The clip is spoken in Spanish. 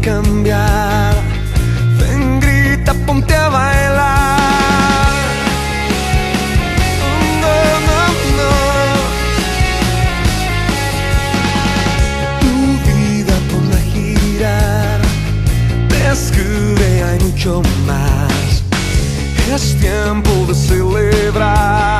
cambiar. Ven, grita, ponte a bailar. No, no, no. Tu vida ponla a girar. Descubre, hay mucho más. Es tiempo de celebrar.